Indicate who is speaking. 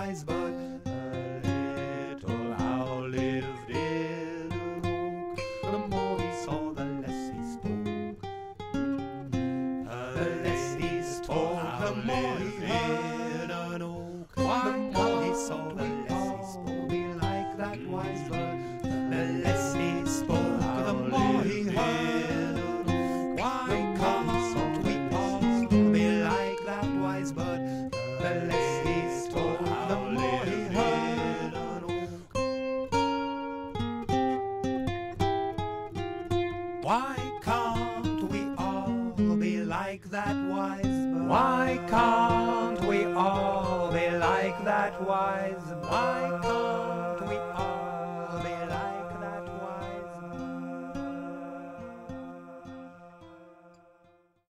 Speaker 1: wise a little owl lived in a. The more he saw, the less he spoke. The less he spoke, the more he. An oak. The more he saw, the less he spoke. We like that wise bug, the less Why can't we all be like that wise bird? Why can't we all be like that wise bird? Why can't